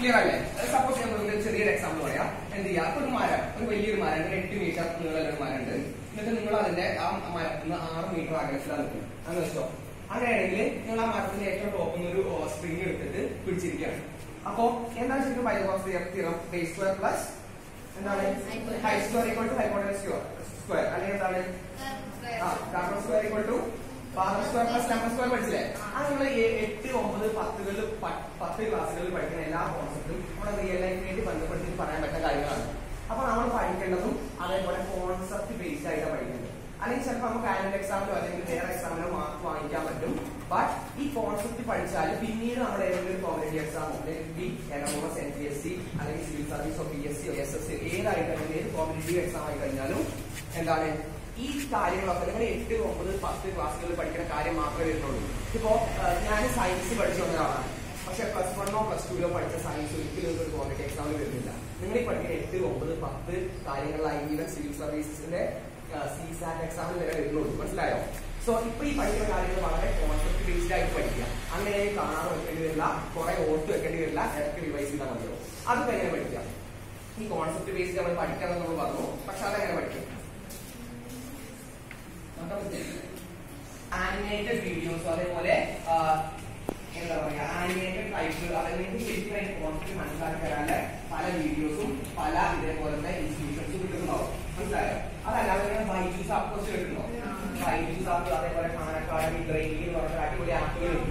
Clear അല്ലേ suppose നമ്മൾ ഒരു ചെറിയൊരു എക്സാമ്പിൾ പറയാം. എന്ത് ചെയ്യാം? ഇപ്പൊ ഒരു മരം ഒരു വലിയൊരു മരം ഒരു എട്ട് മീറ്റർ നീളമുള്ള ഒരു മരം ഉണ്ട് എന്നിട്ട് നിങ്ങൾ അതിന്റെ ആ മരത്തിന് ആറ് മീറ്റർ അകലത്തിലാണ് നിൽക്കുന്നത് അങ്ങനെ വെച്ചോ. അങ്ങനെയാണെങ്കിൽ നിങ്ങൾ ആ മരത്തിന്റെ ഏറ്റവും ടോപ്പിൽ നിന്ന് ഒരു സ്പ്രിങ് എടുത്തിട്ട് പിടിച്ചിരിക്കുകയാണ്. അപ്പോ എന്താണ് ശരിക്കും Pythagoras theorem base square plus എന്താണ്? Height square equal to hypotenuse square അല്ലെങ്കിൽ എന്താണ് ആ കാർബൺ സ്ക്വയർ ഈക്വൽ പാദം സ്ക്വയർ പ്ലസ് ലെമൺ സ്ക്വയർ പഠിച്ചില്ലേ? നമ്മൾ എട്ട് ഒമ്പത് പത്തുകളിൽ പത്ത് ക്ലാസ്സുകളിൽ പഠിക്കുന്ന എല്ലാ കോൺസെപ്റ്റും നമ്മുടെ റിയൽ ലൈഫിനായിട്ട് ബന്ധപ്പെടുത്തി പറയാൻ പറ്റുന്ന കാര്യങ്ങളാണ്. അപ്പൊ നമ്മൾ പഠിക്കേണ്ടതും അതേപോലെ കോൺസെപ്റ്റ് ബേസ്ഡ് ആയിട്ടാണ് പഠിക്കേണ്ടത്. അല്ലെങ്കിൽ ചിലപ്പോൾ നമുക്ക് ആനുവൽ എക്സാമിലോ അല്ലെങ്കിൽ വേറെ എക്സാമിലോ മാർക്ക് വാങ്ങിക്കാൻ പറ്റും. ബട്ട് ഈ കോൺസെപ്റ്റ് പഠിച്ചാൽ പിന്നീട് നമ്മുടെ ഏതെങ്കിലും കോമ്പറ്റേറ്റീവ് എക്സാമോ അല്ലെങ്കിൽ NMS N T S C അല്ലെങ്കിൽ സിവിൽ സർവീസോ പി എസ് സിയോ എസ് എസ് സി ഏതായിട്ടാണെങ്കിൽ ഏത് കോമ്പറ്റേറ്റീവ് എക്സാം ആയി കഴിഞ്ഞാലും എന്താണ്? ഈ കാര്യങ്ങളൊക്കെ നിങ്ങൾ എട്ട് ഒമ്പത് പത്ത് ക്ലാസ്സുകളിൽ പഠിക്കുന്ന കാര്യം മാത്രമേ വരുന്നുള്ളൂ. ഇപ്പോ ഞാൻ സയൻസ് പഠിച്ചു വന്ന ഒരാളാണ്. പക്ഷെ പ്ലസ് വണ്ണോ പ്ലസ് ടുവിലോ പഠിച്ച സയൻസ് ഒരിക്കലും ഒരു കോമ്പറ്റേറ്റീവ് എക്സാമിൽ വരുന്നില്ല. നിങ്ങൾ ഈ പഠിക്കുന്ന എട്ട് ഒമ്പത് പത്ത് കാര്യങ്ങളിലായി ഈവൻ സിവിൽ സർവീസസിന്റെ സി സാറ്റ് എക്സാമിൽ വരെ വരുന്നുള്ളൂ. മനസ്സിലായോ? സോ ഇപ്പൊ ഈ പഠിക്കുന്ന കാര്യങ്ങൾ വളരെ കോൺസെപ്റ്റ് ബേസ്ഡ് ആയിട്ട് പഠിക്കുക. അങ്ങനെ കാണാതെ വെക്കേണ്ടി വരില്ല. കുറെ ഓർത്ത് വെക്കേണ്ടി വരില്ല. ഇടയ്ക്ക് റിവൈസ് ചെയ്താൽ മതിയോ അതൊക്കെ എങ്ങനെ പഠിക്കാം? ഈ കോൺസെപ്റ്റ് ബേസ്ഡ് നമ്മൾ പഠിക്കണം നമ്മൾ പറഞ്ഞു. പക്ഷെ അതെങ്ങനെ പഠിക്കും. ആനിമേറ്റഡ് വീഡിയോസ് അതേപോലെ എന്താ പറയാ ആനിമേറ്റഡ് ടൈപ്പ് അതല്ലെങ്കിൽ ശരിക്കും കോൺസെപ്റ്റ് മനസ്സിലാക്കി തരാനുള്ള പല വീഡിയോസും പല ഇതേപോലത്തെ ഇൻസ്റ്റിറ്റ്യൂഷൻസും കിട്ടുന്നുണ്ടാവും. മനസ്സിലായോ? അതല്ലാതെ ഞാൻ ബൈജൂസ് ആപ്പ് കുറച്ച് കിട്ടുന്നോ ബൈജൂസ് ആപ്പ് അതേപോലെ ഖാൻ ഡ്രൈവിംഗ് എന്ന് പറഞ്ഞ അടിപൊളി ആപ്പുകളും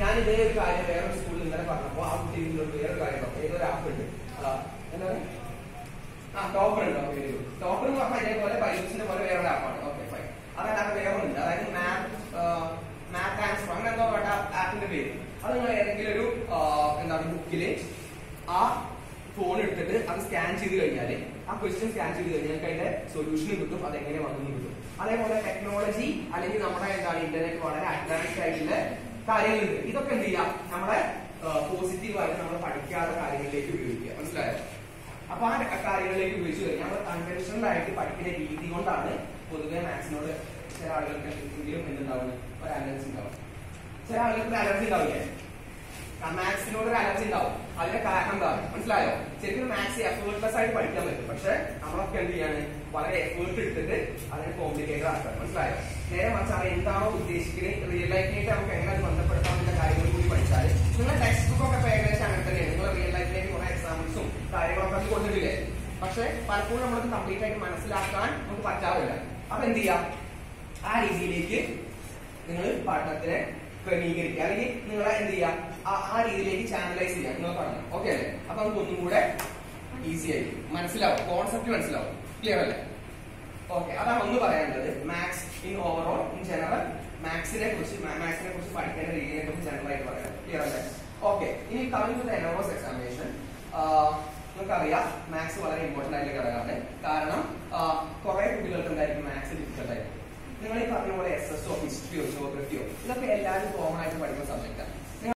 ഞാൻ ഇതേ ഒരു കാര്യം വേറൊരു സ്കൂളിൽ ഇന്നലെ പറഞ്ഞപ്പോ ആ കുട്ടി ഇതിലോട്ട് വേറൊരു കാര്യം പറഞ്ഞു. ഏതൊരു ആപ്പ് ഉണ്ട്. എന്താ എന്താണ് ആ ടോപ്പർ ഉണ്ട്? ടോപ്പർ എന്ന് പറഞ്ഞാൽ ഇതേപോലെ ബൈജൂസിന്റെ പോലെ വേറൊരു ആപ്പാണ് അതല്ലാതെ വേറെ ഉണ്ട് അതായത് മാപ്പ് മാപ്പ് ആൻസർ അങ്ങനെ എന്തോ വേണ്ട ആപ്പിന്റെ പേര്. അത് നിങ്ങൾ ഏതെങ്കിലും ഒരു എന്താണ് ബുക്കിൽ ആ ഫോൺ എടുത്തിട്ട് അത് സ്കാൻ ചെയ്ത് കഴിഞ്ഞാൽ ആ ക്വസ്റ്റ്യൻ സ്കാൻ ചെയ്ത് കഴിഞ്ഞാൽ അതിന്റെ സൊല്യൂഷൻ കിട്ടും അത് എങ്ങനെ വന്നു കിട്ടും. അതേപോലെ ടെക്നോളജി അല്ലെങ്കിൽ നമ്മുടെ എന്താണ് ഇന്റർനെറ്റ് വളരെ അഡ്വാൻസ്ഡ് ആയിട്ടുള്ള കാര്യങ്ങളുണ്ട്. ഇതൊക്കെ എന്ത് ചെയ്യാം? നമ്മുടെ പോസിറ്റീവായിട്ട് നമ്മൾ പഠിക്കാത്ത കാര്യങ്ങളിലേക്ക് ഉപയോഗിക്കുക. മനസ്സിലായോ? അപ്പൊ ആ കാര്യങ്ങളിലേക്ക് ഉപയോഗിച്ച് കഴിഞ്ഞാൽ നമ്മൾ കൺവെൻഷണൽ ആയിട്ട് പഠിക്കുന്ന രീതി കൊണ്ടാണ് പൊതുവെ മാത്സിനോട് ചില ആളുകൾക്ക് എന്തെങ്കിലും എന്തുണ്ടാവും? ഒരു അലർജി ഉണ്ടാവും. ചില ആളുകൾക്ക് അലർജി ഉണ്ടാവില്ല? മാത്സിനോട് ഒരു അലർജി ഉണ്ടാവും. അതിന്റെ കാരണം എന്താണ് മനസ്സിലായോ? ശരിക്കും മാത്സ് എഫേർട്ട്ലെസ് ആയിട്ട് പഠിക്കാൻ പറ്റും. പക്ഷെ നമ്മളൊക്കെ എന്ത് ചെയ്യാണ്? വളരെ എഫേർട്ട് എടുത്തിട്ട് അതിനെ കോംപ്ലിക്കേറ്റഡ് ആക്കാം മനസ്സിലായോ? നേരെ മറിച്ച് അത് എന്താണോ ഉദ്ദേശിക്കുന്നത് റിയൽ ലൈഫിലേക്ക് നമുക്ക് എങ്ങനെ അത് ബന്ധപ്പെടുത്താവുന്ന കാര്യങ്ങൾ കൂടി പഠിച്ചാൽ നിങ്ങളുടെ ടെക്സ്റ്റ് ബുക്ക് ഒക്കെ ഏകദേശം അങ്ങനെ തന്നെയാണ്. നിങ്ങൾ റിയൽ ലൈഫിലേക്ക് കുറെ എക്സാമ്പിൾസും കാര്യങ്ങളൊക്കെ കൊണ്ടിട്ടില്ലേ? പക്ഷെ പലപ്പോഴും നമ്മളത് കംപ്ലീറ്റ് ആയിട്ട് മനസ്സിലാക്കാൻ നമുക്ക് പറ്റാറില്ല. അപ്പൊ എന്ത് ചെയ്യാം ആ രീതിയിലേക്ക് നിങ്ങൾ പഠനത്തിനെ ക്രമീകരിക്കുക. അല്ലെങ്കിൽ നിങ്ങളെ എന്ത് ചെയ്യാം ആ- രീതിയിലേക്ക് ചാനലൈസ് ചെയ്യാം നിങ്ങൾ പറഞ്ഞു ഓക്കെ അല്ലേ? അപ്പൊ നമുക്ക് ഒന്നും കൂടെ ഈസി ആയിരിക്കും. മനസ്സിലാവും. കോൺസെപ്റ്റ് മനസ്സിലാവും. ക്ലിയർ അല്ലേ? ഓക്കെ അതാണ് ഒന്ന് പറയാനുള്ളത്. Maths in overall in general മാത്സിനെ കുറിച്ച് മാത്സിനെ കുറിച്ച് പഠിക്കേണ്ട രീതിയെ കുറിച്ച് ജനറൽ ആയിട്ട് പറയാം. ക്ലിയർ അല്ലേ? ഓക്കെ ഇനി കമ്മിങ് ടു ദ എനോസ് എക്സാമിനേഷൻ നമുക്കറിയാം മാത്സ് വളരെ ഇമ്പോർട്ടന്റ് ആയിട്ടുള്ള ഘടകമാണ്. കാരണം non le parliamo molesta, so, che si fiore, solo per fiore. La pelle ha un po' una qualità soggetta.